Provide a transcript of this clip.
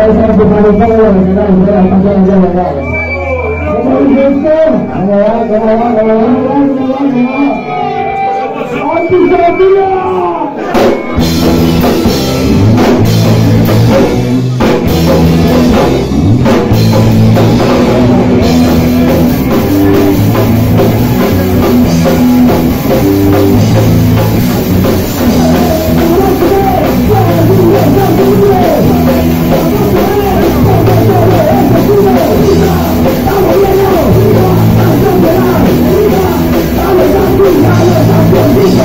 puede ser comunicado de que no de la pasión de los lados. ¿Cómo dijiste? ¿Cómo va? ¿Cómo va? Deus.